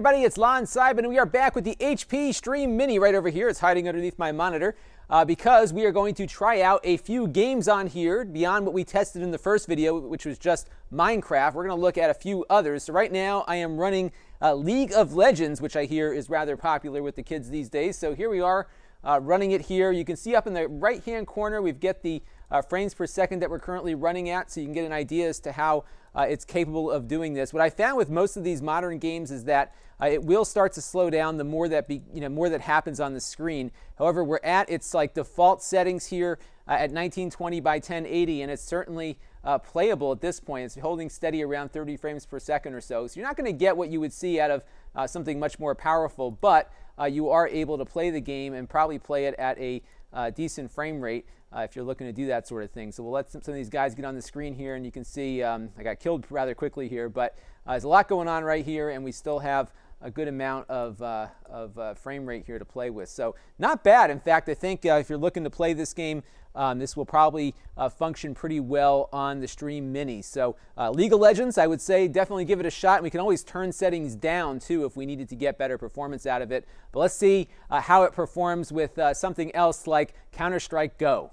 everybody, it's Lon Seidman, and we are back with the HP Stream Mini right over here. It's hiding underneath my monitor uh, because we are going to try out a few games on here beyond what we tested in the first video, which was just Minecraft. We're going to look at a few others. So right now I am running uh, League of Legends, which I hear is rather popular with the kids these days. So here we are uh, running it here. You can see up in the right-hand corner, we've got the uh, frames per second that we're currently running at, so you can get an idea as to how uh, it's capable of doing this. What I found with most of these modern games is that uh, it will start to slow down the more that be, you know more that happens on the screen. However, we're at its like default settings here uh, at 1920 by 1080, and it's certainly uh, playable at this point. It's holding steady around 30 frames per second or so. So you're not going to get what you would see out of uh, something much more powerful, but uh, you are able to play the game and probably play it at a decent frame rate uh, if you're looking to do that sort of thing. So we'll let some, some, of these guys get on the screen here, and you can see um, I got killed rather quickly here, but uh, there's a lot going on right here, and we still have a good amount of, uh, of uh, frame rate here to play with. So not bad. In fact, I think uh, if you're looking to play this game, um, this will probably uh, function pretty well on the Stream Mini. So League of Legends, I would say definitely give it a shot. We can always turn settings down too if we needed to get better performance out of it. But let's see how it performs with something else like Counter-Strike Go.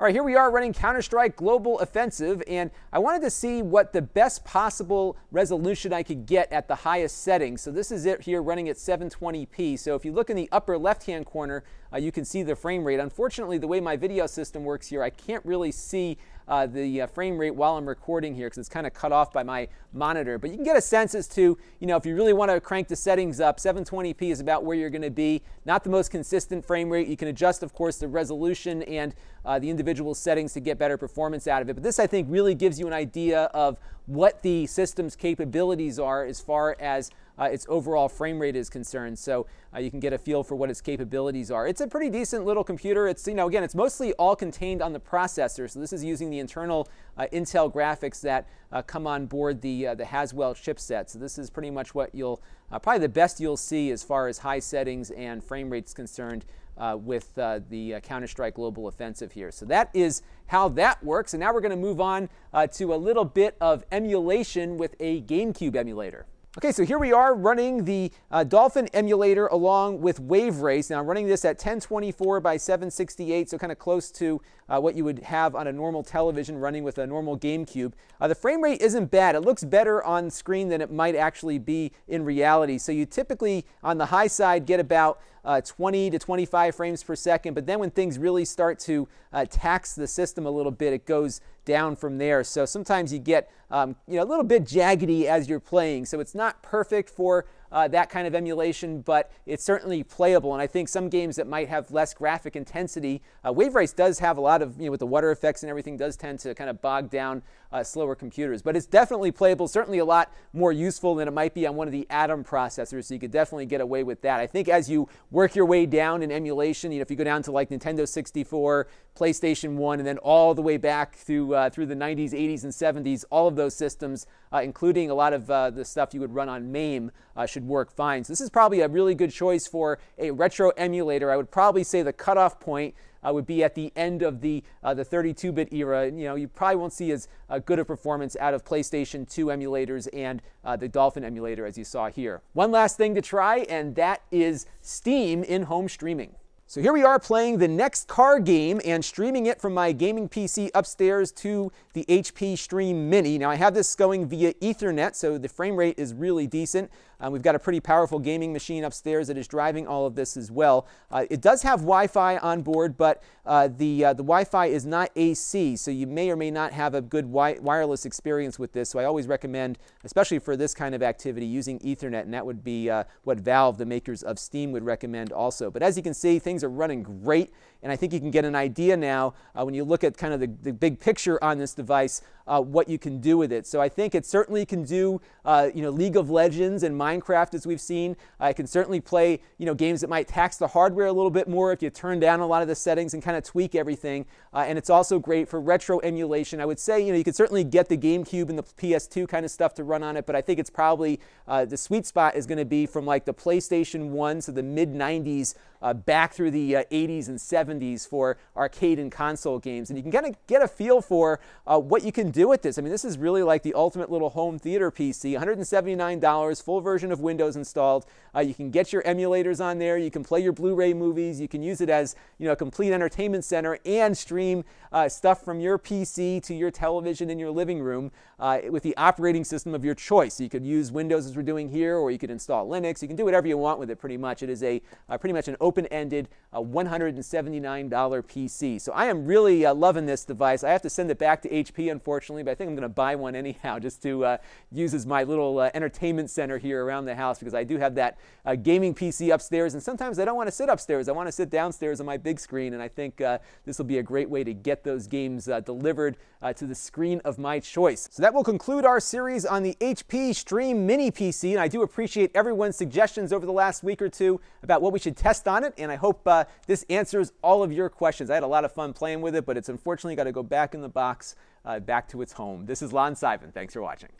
All right, here we are running Counter-Strike Global Offensive, and I wanted to see what the best possible resolution I could get at the highest setting. So this is it here running at 720p. So if you look in the upper left-hand corner, uh, you can see the frame rate. Unfortunately, the way my video system works here, I can't really see uh, the uh, frame rate while I'm recording here because it's kind of cut off by my monitor. But you can get a sense as to, you know, if you really want to crank the settings up, 720p is about where you're going to be. Not the most consistent frame rate. You can adjust, of course, the resolution and uh, the individual settings to get better performance out of it. But this, I think, really gives you an idea of what the system's capabilities are as far as uh, its overall frame rate is concerned. So uh, you can get a feel for what its capabilities are. It's a pretty decent little computer. It's, you know, again, it's mostly all contained on the processor. So this is using the internal uh, Intel graphics that uh, come on board the, uh, the Haswell chipset. So this is pretty much what you'll, uh, probably the best you'll see as far as high settings and frame rates concerned uh, with uh, the uh, Counter-Strike Global Offensive here. So that is how that works. And now we're going to move on to a little bit of emulation with a GameCube emulator. Okay, so here we are running the uh, Dolphin emulator along with Wave Race. Now I'm running this at 1024 by 768, so kind of close to uh, what you would have on a normal television running with a normal GameCube. Uh, the frame rate isn't bad. It looks better on screen than it might actually be in reality. So you typically, on the high side, get about uh, 20 to 25 frames per second. But then when things really start to uh, tax the system a little bit, it goes down from there. So sometimes you get um, you know, a little bit jaggedy as you're playing. So it's not perfect for uh, that kind of emulation, but it's certainly playable. And I think some games that might have less graphic intensity, uh, Wave Race does have a lot of, you know, with the water effects and everything, does tend to kind of bog down uh, slower computers. But it's definitely playable, certainly a lot more useful than it might be on one of the Atom processors. So you could definitely get away with that. I think as you work your way down in emulation, you know, if you go down to like Nintendo 64, PlayStation 1, and then all the way back through uh, through the 90s, 80s, and 70s, all of those systems, uh, including a lot of uh, the stuff you would run on MAME, uh, should work fine. So this is probably a really good choice for a retro emulator. I would probably say the cutoff point uh, would be at the end of the uh, the 32-bit era. You know, you probably won't see as uh, good a performance out of PlayStation 2 emulators and uh, the Dolphin emulator as you saw here. One last thing to try, and that is Steam in-home streaming. So here we are playing the next car game and streaming it from my gaming PC upstairs to the HP Stream Mini. Now I have this going via Ethernet, so the frame rate is really decent. Uh, we've got a pretty powerful gaming machine upstairs that is driving all of this as well. Uh, it does have Wi-Fi on board, but uh, the, uh, the Wi-Fi is not AC, so you may or may not have a good wi wireless experience with this. So I always recommend, especially for this kind of activity, using Ethernet, and that would be uh, what Valve, the makers of Steam, would recommend also. But as you can see, things are running great. And I think you can get an idea now uh, when you look at kind of the, the big picture on this device, uh, what you can do with it. So I think it certainly can do, uh, you know, League of Legends and Minecraft as we've seen. I can certainly play, you know, games that might tax the hardware a little bit more if you turn down a lot of the settings and kind of tweak everything. Uh, and it's also great for retro emulation. I would say, you know, you could certainly get the GameCube and the PS2 kind of stuff to run on it, but I think it's probably uh, the sweet spot is going to be from like the PlayStation 1 to the mid 90s uh, back through the 80s and 70s for arcade and console games. And you can kind of get a feel for what you can do with this? I mean, this is really like the ultimate little home theater PC. $179, full version of Windows installed. Uh, you can get your emulators on there. You can play your Blu-ray movies. You can use it as you know a complete entertainment center and stream uh, stuff from your PC to your television in your living room uh, with the operating system of your choice. So you could use Windows as we're doing here, or you could install Linux. You can do whatever you want with it. Pretty much, it is a uh, pretty much an open-ended $179 PC. So I am really uh, loving this device. I have to send it back to HP, unfortunately, but I think I'm going to buy one anyhow just to uh, use as my little uh, entertainment center here around the house because I do have that uh, gaming PC upstairs, and sometimes I don't want to sit upstairs. I want to sit downstairs on my big screen, and I think uh, this will be a great way to get those games uh, delivered to the screen of my choice. So that will conclude our series on the HP Stream Mini PC, and I do appreciate everyone's suggestions over the last week or two about what we should test on it, and I hope this answers all of your questions. I had a lot of fun playing with it, but it's unfortunately got to go back in the box, uh, back to its home. This is Lon Seidman. Thanks for watching.